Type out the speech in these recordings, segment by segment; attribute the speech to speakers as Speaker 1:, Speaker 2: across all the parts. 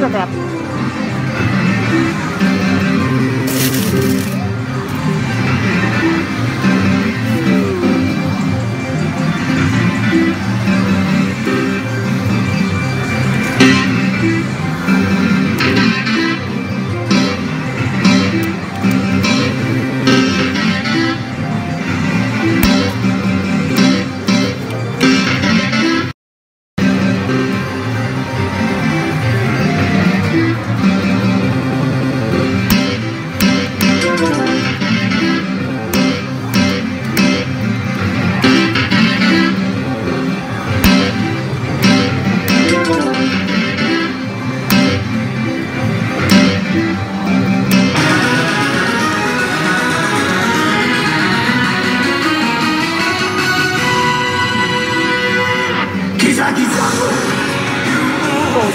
Speaker 1: phân số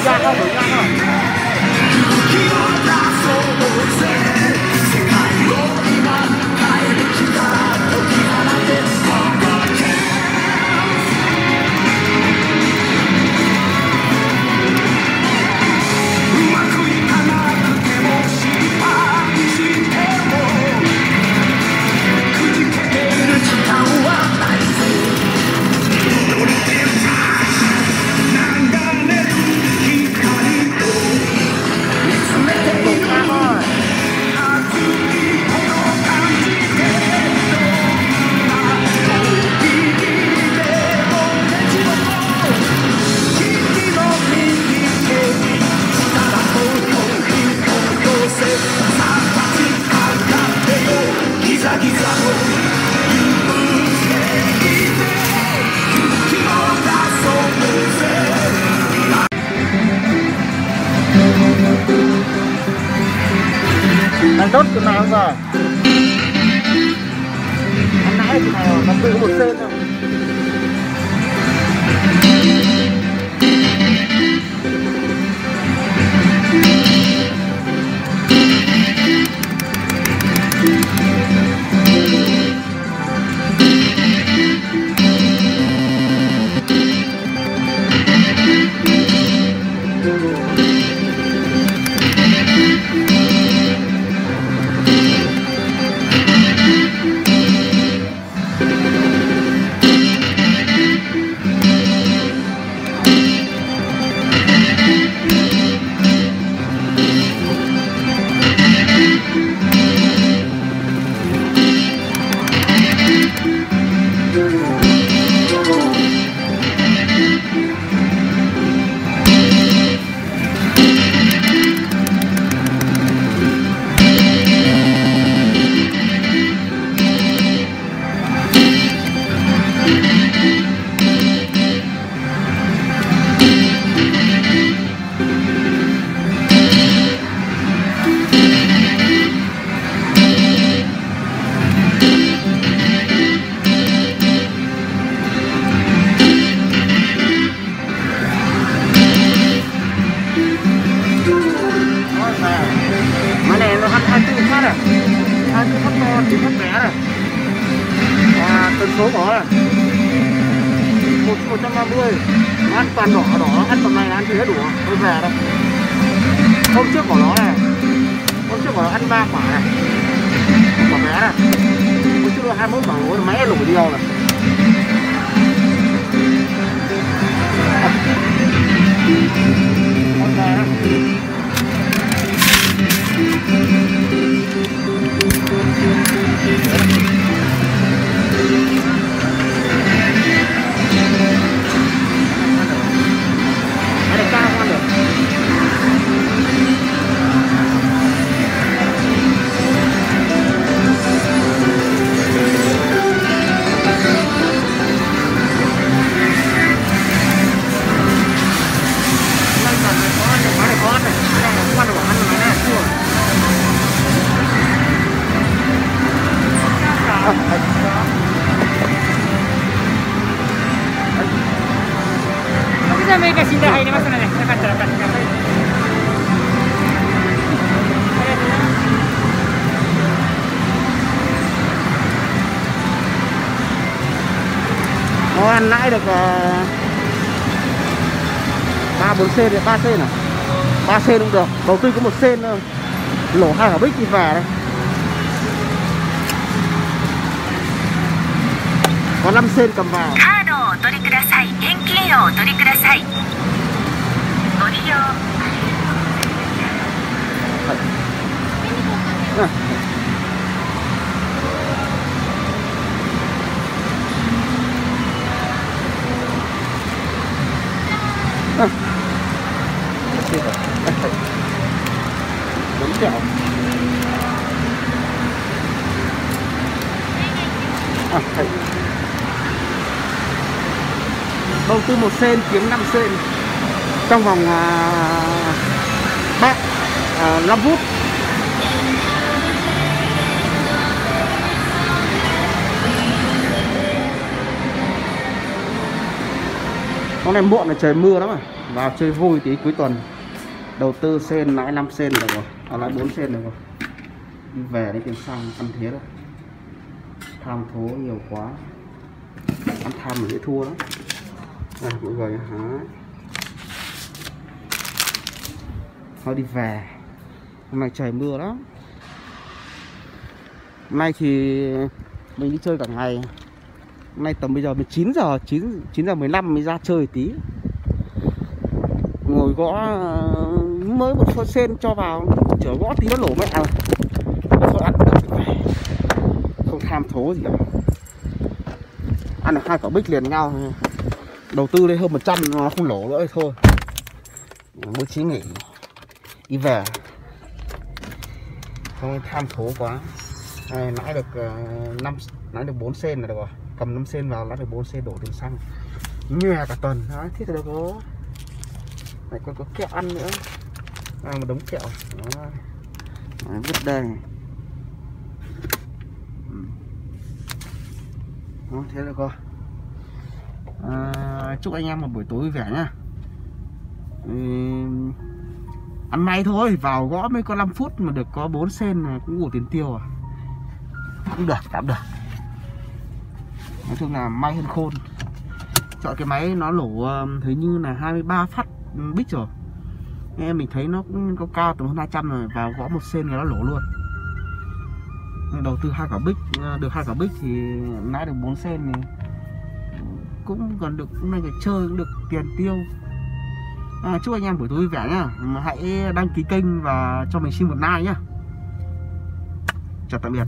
Speaker 1: ra không. Cái này 24 phát à 24 phát to thì phát bé này Và tần số của nó này 1 150 Ăn toàn đỏ đỏ Ăn tầm này là ăn thì hết đủ Tôi về đây, Hôm trước của nó này Hôm trước của nó ăn ba quả này Quả bé này Hôm trước là 21 quả lúa máy lủng nhiều này
Speaker 2: じゃあメーカー信頼入りますので、よかったら買ってください。ありがとうございます。
Speaker 1: Nó ăn nãy được uh, 3 4 C được 3 C này.
Speaker 2: ba sen không được đầu tư có một sen thôi lỗ hai quả bích đi về đây có 5 sen cầm vào
Speaker 3: をお取りくださいご利用
Speaker 2: はい、はい。Đầu tư một sen kiếm 5 sen. Trong vòng à, 3 à, 5 phút. Con này muộn là trời mưa lắm à. Vào chơi vui tí cuối tuần Đầu tư sen lãi 5 sen được rồi. À lãi 4 sen được rồi. Đi về lấy tiền xăng ăn thế đó Tham thố nhiều quá. Ăn tham là dễ thua lắm. À mọi người hả? Thôi đi về. Hôm nay trời mưa lắm. Hôm nay thì mình đi chơi cả ngày. Hôm nay tầm bây giờ 19 giờ 9, 9 giờ 15 mới ra chơi tí. Ngồi gõ mới một phơi sen cho vào. Chở gõ tí nó nổ mẹ rồi. Thôi ăn được. Không tham thố gì cả. Ăn được hai quả bích liền nhau. Đầu tư lên hơn 100 nó không lỗ nữa thôi. Bố trí nghỉ. Đi về. Không tham thố quá. Này, nãy được uh, 5 nãy được 4 sen là được rồi. Cầm 5 sen vào lát được 4 sen đổ tiền xăng. Nhòe cả tuần. Đó thiết là có này còn có kẹo ăn nữa. À, một đống kẹo. Đó Đấy, vứt đây. Ừ. đó, thế là có à, chúc anh em một buổi tối vui vẻ nhá. Ừ, ăn may thôi vào gõ mới có 5 phút mà được có 4 sen cũng đủ tiền tiêu à. Cũng được tạm được. Nói chung là may hơn khôn. Chọn cái máy nó lỗ thấy như là 23 phát bích rồi. Em mình thấy nó cũng có cao tầm hơn 200 rồi vào gõ một sen là nó lỗ luôn. Đầu tư hai quả bích ờ, được hai quả bích thì nãy được 4 sen thì cũng còn được cũng nay chơi cũng được tiền tiêu. À, chúc anh em buổi tối vui vẻ nhá. Mà hãy đăng ký kênh và cho mình xin một like nhá. Chào tạm biệt.